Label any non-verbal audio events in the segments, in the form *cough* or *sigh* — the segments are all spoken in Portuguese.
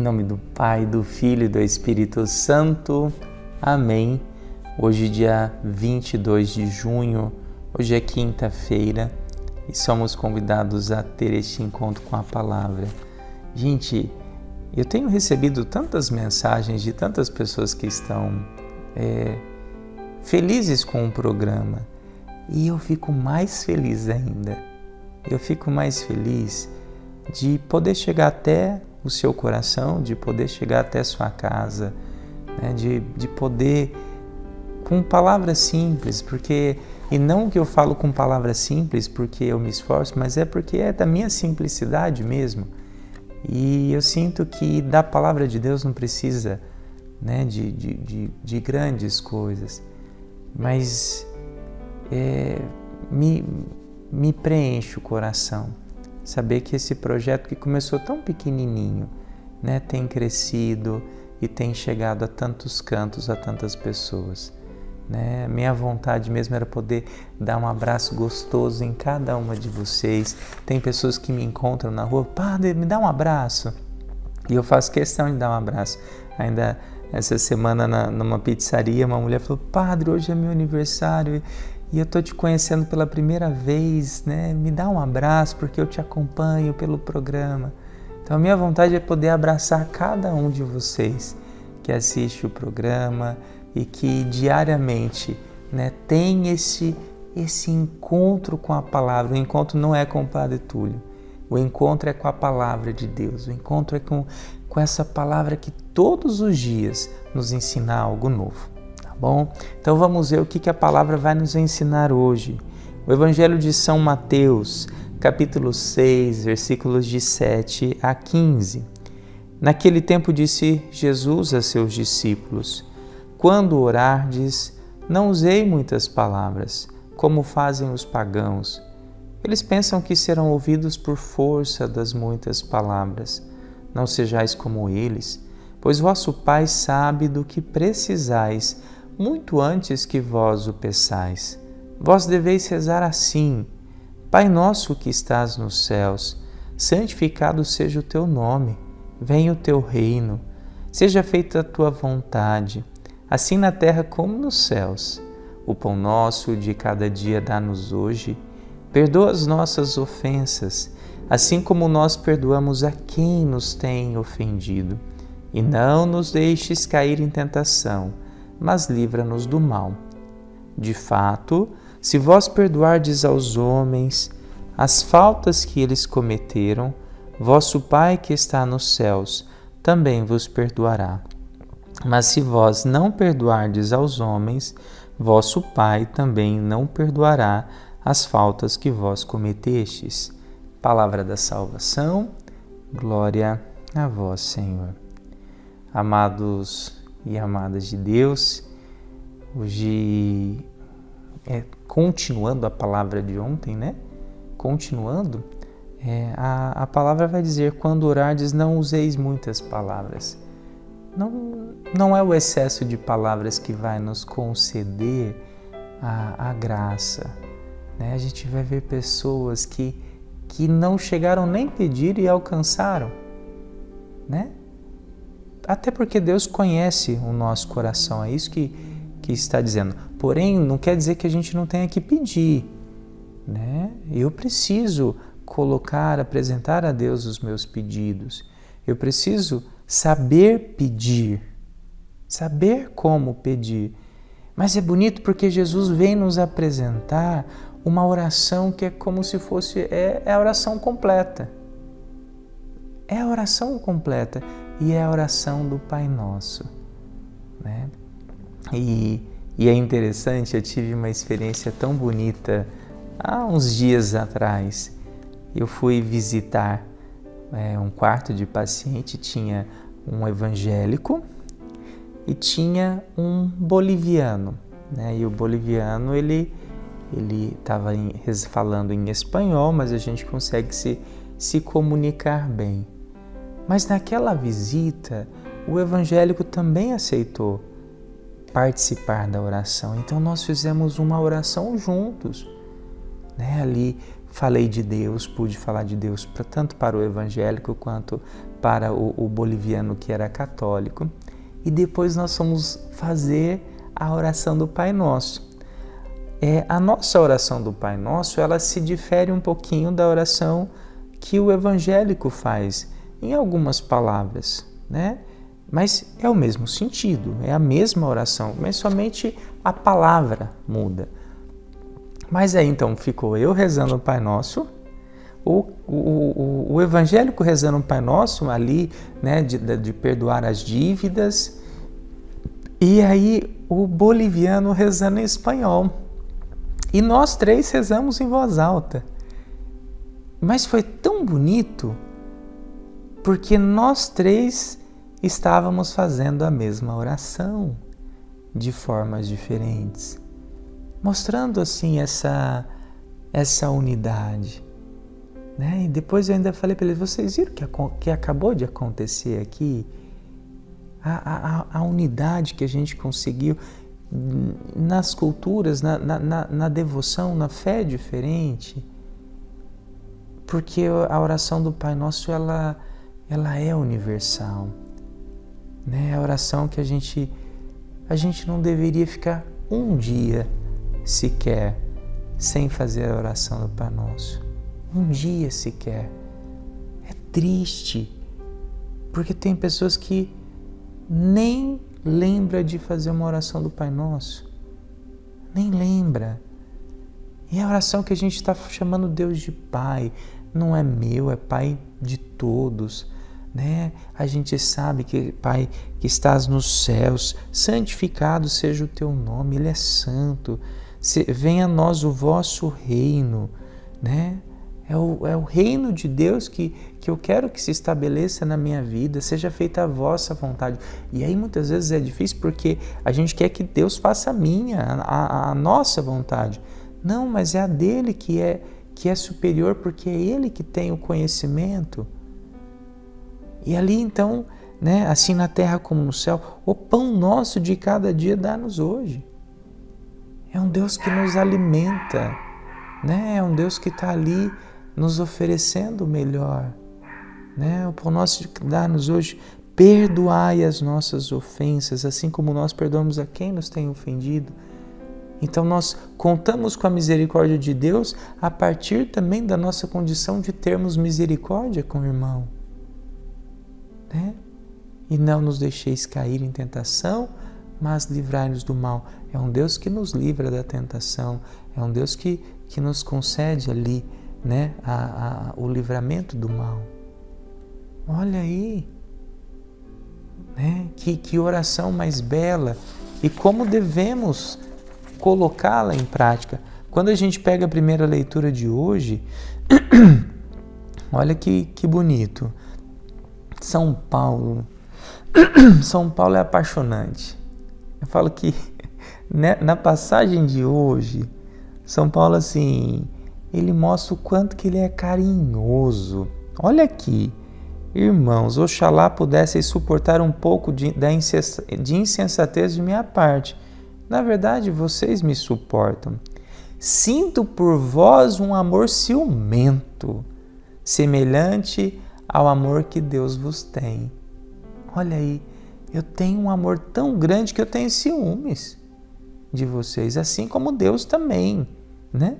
Em nome do Pai, do Filho e do Espírito Santo. Amém. Hoje, dia 22 de junho, hoje é quinta-feira e somos convidados a ter este encontro com a palavra. Gente, eu tenho recebido tantas mensagens de tantas pessoas que estão é, felizes com o programa e eu fico mais feliz ainda. Eu fico mais feliz de poder chegar até o seu coração, de poder chegar até sua casa, né? de, de poder, com palavras simples, porque, e não que eu falo com palavras simples porque eu me esforço, mas é porque é da minha simplicidade mesmo. E eu sinto que da palavra de Deus não precisa né, de, de, de, de grandes coisas, mas é, me, me preenche o coração saber que esse projeto que começou tão pequenininho, né, tem crescido e tem chegado a tantos cantos, a tantas pessoas. Né? Minha vontade mesmo era poder dar um abraço gostoso em cada uma de vocês. Tem pessoas que me encontram na rua, padre, me dá um abraço. E eu faço questão de dar um abraço. Ainda essa semana na, numa pizzaria, uma mulher falou: Padre, hoje é meu aniversário e eu estou te conhecendo pela primeira vez, né? Me dá um abraço porque eu te acompanho pelo programa. Então, a minha vontade é poder abraçar cada um de vocês que assiste o programa e que diariamente né, tem esse, esse encontro com a palavra. O encontro não é com o Padre Túlio, o encontro é com a palavra de Deus, o encontro é com, com essa palavra que todos os dias nos ensina algo novo bom? Então vamos ver o que, a palavra vai nos ensinar hoje. O Evangelho de São Mateus, capítulo 6, versículos de 7 a 15. Naquele tempo disse Jesus a seus discípulos: Quando orardes, não usei muitas palavras, como fazem os pagãos. Eles pensam que serão ouvidos por força das muitas palavras. Não sejais como eles, pois vosso Pai sabe do que precisais muito antes que vós o peçais. Vós deveis rezar assim: Pai nosso que estás nos céus, santificado seja o teu nome, venha o teu reino, seja feita a tua vontade, assim na terra como nos céus. O pão nosso de cada dia dá-nos hoje. Perdoa as nossas ofensas, assim como nós perdoamos a quem nos tem ofendido. E não nos deixes cair em tentação mas livra-nos do mal. De fato, se vós perdoardes aos homens as faltas que eles cometeram, vosso Pai que está nos céus também vos perdoará. Mas se vós não perdoardes aos homens, vosso Pai também não perdoará as faltas que vós cometestes. Palavra da salvação, glória a vós, Senhor. Amados e amadas de Deus. Hoje, é, continuando a palavra de ontem, né? Continuando, é, a, a palavra vai dizer: quando orardes, não useis muitas palavras. Não, não é o excesso de palavras que vai nos conceder a, a graça. Né? A gente vai ver pessoas que, que não chegaram nem pedir e alcançaram. Né? Até porque Deus conhece o nosso coração, é isso que, que está dizendo. Porém, não quer dizer que a gente não tenha que pedir. Né? Eu preciso colocar, apresentar a Deus os meus pedidos. Eu preciso saber pedir, saber como pedir. Mas é bonito porque Jesus vem nos apresentar uma oração que é como se fosse é, é a oração completa. É a oração completa e é a oração do Pai Nosso. Né? E, e é interessante, eu tive uma experiência tão bonita há uns dias atrás. Eu fui visitar é, um quarto de paciente, tinha um evangélico e tinha um boliviano. Né? E o boliviano ele ele estava falando em espanhol, mas a gente consegue se, se comunicar bem. Mas naquela visita, o evangélico também aceitou participar da oração. Então nós fizemos uma oração juntos. Né? Ali falei de Deus, pude falar de Deus tanto para o evangélico quanto para o, o boliviano que era católico. E depois nós fomos fazer a oração do Pai Nosso. É, a nossa oração do Pai Nosso ela se difere um pouquinho da oração que o evangélico faz em algumas palavras, né? Mas é o mesmo sentido, é a mesma oração, mas somente a palavra muda. Mas aí então ficou eu rezando o Pai Nosso, o, o, o, o evangélico rezando o Pai Nosso ali, né, de, de perdoar as dívidas, e aí o boliviano rezando em espanhol. E nós três rezamos em voz alta. Mas foi tão bonito porque nós três estávamos fazendo a mesma oração de formas diferentes, mostrando assim essa essa unidade. Né? E depois eu ainda falei para eles: vocês viram que, que acabou de acontecer aqui? A, a, a unidade que a gente conseguiu nas culturas, na, na, na devoção, na fé diferente. Porque a oração do Pai Nosso, ela, ela é universal. Né? A oração que a gente, a gente não deveria ficar um dia sequer sem fazer a oração do Pai Nosso. Um dia sequer. É triste, porque tem pessoas que nem lembra de fazer uma oração do Pai Nosso. Nem lembra. E a oração que a gente está chamando Deus de Pai não é meu, é Pai de todos. Né? A gente sabe que, Pai, que estás nos céus, santificado seja o teu nome, Ele é santo. Venha a nós o vosso reino, né? É o, é o reino de Deus que, que eu quero que se estabeleça na minha vida, seja feita a vossa vontade. E aí muitas vezes é difícil porque a gente quer que Deus faça a minha, a, a nossa vontade. Não, mas é a dele que é, que é superior porque é ele que tem o conhecimento. E ali então, né, assim na terra como no céu, o pão nosso de cada dia dá-nos hoje. É um Deus que nos alimenta, né? É um Deus que está ali nos oferecendo o melhor. Né? O pão nosso dá-nos hoje, perdoai as nossas ofensas, assim como nós perdoamos a quem nos tem ofendido. Então nós contamos com a misericórdia de Deus a partir também da nossa condição de termos misericórdia com o irmão. Né? E não nos deixeis cair em tentação, mas livrai-nos do mal. É um Deus que nos livra da tentação, é um Deus que, que nos concede ali né, a, a, o livramento do mal. Olha aí, né, que, que oração mais bela e como devemos colocá-la em prática. Quando a gente pega a primeira leitura de hoje, *clears throat* olha que, que bonito. São Paulo. *clears throat* São Paulo é apaixonante. Eu falo que *laughs* né, na passagem de hoje, São Paulo assim, ele mostra o quanto que ele é carinhoso. Olha aqui, irmãos, oxalá pudessem suportar um pouco de, de insensatez de minha parte. Na verdade, vocês me suportam. Sinto por vós um amor ciumento, semelhante ao amor que Deus vos tem. Olha aí, eu tenho um amor tão grande que eu tenho ciúmes de vocês, assim como Deus também, né?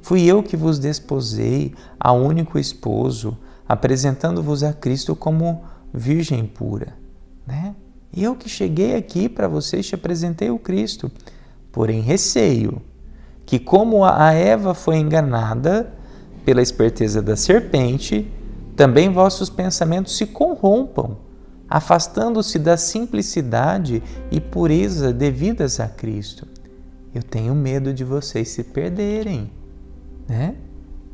Fui eu que vos desposei a único esposo, apresentando-vos a Cristo como virgem pura, né? Eu que cheguei aqui para vocês te apresentei o Cristo, porém receio que como a Eva foi enganada pela esperteza da serpente, também vossos pensamentos se corrompam, afastando-se da simplicidade e pureza devidas a Cristo. Eu tenho medo de vocês se perderem. Né?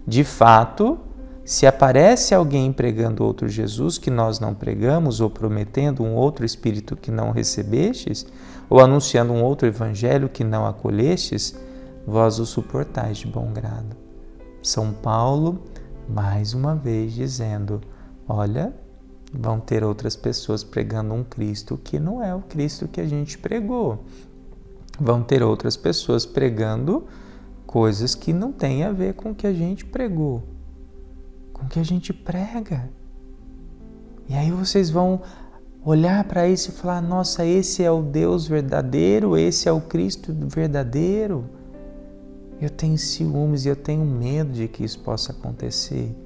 De fato, se aparece alguém pregando outro Jesus que nós não pregamos, ou prometendo um outro Espírito que não recebestes, ou anunciando um outro Evangelho que não acolhestes, vós o suportais de bom grado. São Paulo, mais uma vez, dizendo: olha, vão ter outras pessoas pregando um Cristo que não é o Cristo que a gente pregou. Vão ter outras pessoas pregando coisas que não têm a ver com o que a gente pregou, com o que a gente prega. E aí vocês vão olhar para isso e falar: nossa, esse é o Deus verdadeiro, esse é o Cristo verdadeiro. Eu tenho ciúmes e eu tenho medo de que isso possa acontecer.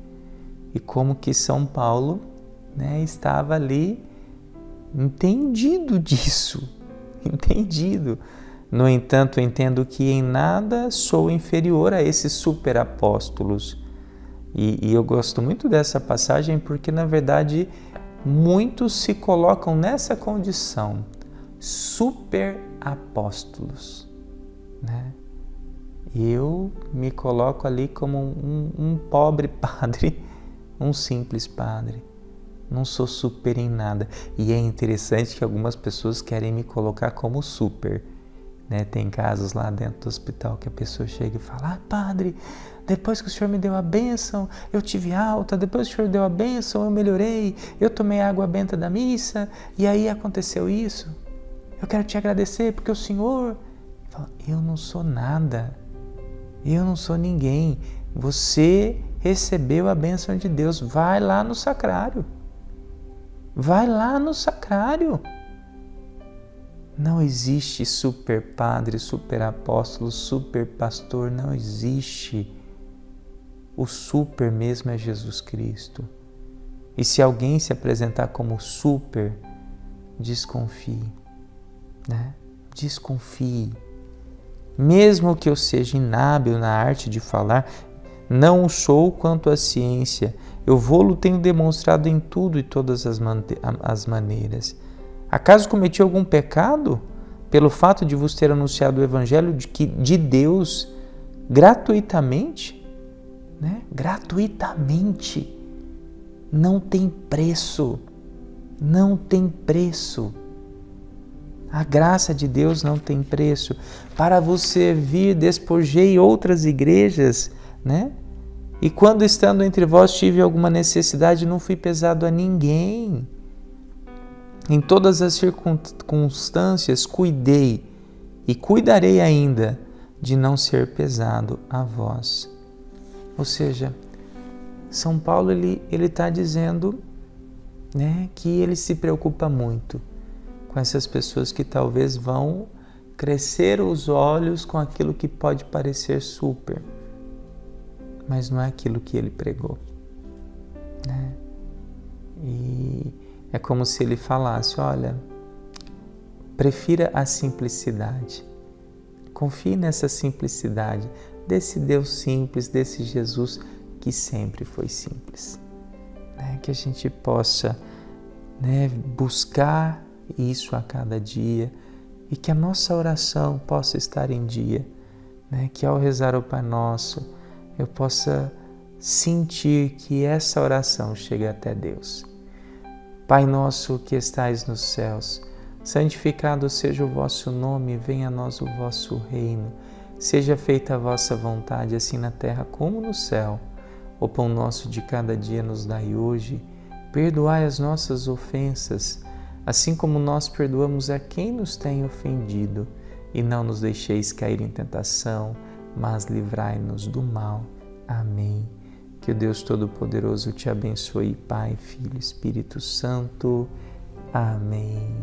E como que São Paulo né, estava ali entendido *laughs* disso, entendido. No entanto, entendo que em nada sou inferior a esses superapóstolos. E, e eu gosto muito dessa passagem porque, na verdade, muitos se colocam nessa condição, superapóstolos. Né? Eu me coloco ali como um, um pobre *laughs* padre, um simples padre não sou super em nada. E é interessante que algumas pessoas querem me colocar como super. Né? Tem casos lá dentro do hospital que a pessoa chega e fala: ah, Padre, depois que o senhor me deu a bênção, eu tive alta, depois que o senhor deu a bênção, eu melhorei, eu tomei água benta da missa e aí aconteceu isso. Eu quero te agradecer porque o senhor. Eu não sou nada, eu não sou ninguém. Você recebeu a bênção de Deus, vai lá no sacrário. Vai lá no sacrário. Não existe super padre, super apóstolo, super pastor, não existe. O super mesmo é Jesus Cristo. E se alguém se apresentar como super, desconfie, né? Desconfie. Mesmo que eu seja inábil na arte de falar, não sou quanto à ciência. Eu vou-lo tenho demonstrado em tudo e todas as, man as maneiras. Acaso cometi algum pecado pelo fato de vos ter anunciado o Evangelho de, que, de Deus gratuitamente? Né? Gratuitamente. Não tem preço. Não tem preço. A graça de Deus não tem preço. Para você vir, despojei outras igrejas, né? E quando estando entre vós tive alguma necessidade, não fui pesado a ninguém. Em todas as circunstâncias cuidei e cuidarei ainda de não ser pesado a vós. Ou seja, São Paulo ele ele está dizendo, né, que ele se preocupa muito com essas pessoas que talvez vão crescer os olhos com aquilo que pode parecer super, mas não é aquilo que ele pregou, né? E é como se ele falasse: olha, prefira a simplicidade. Confie nessa simplicidade, desse Deus simples, desse Jesus que sempre foi simples. Né? Que a gente possa né, buscar isso a cada dia e que a nossa oração possa estar em dia. Né? Que ao rezar o Pai Nosso eu possa sentir que essa oração chega até Deus Pai nosso que estais nos céus, santificado seja o vosso nome, venha a nós o vosso reino. Seja feita a vossa vontade, assim na terra como no céu. O pão nosso de cada dia nos dai hoje. Perdoai as nossas ofensas, assim como nós perdoamos a quem nos tem ofendido. E não nos deixeis cair em tentação, mas livrai-nos do mal. Amém. Que o Deus Todo-Poderoso te abençoe, Pai, Filho, Espírito Santo. Amém.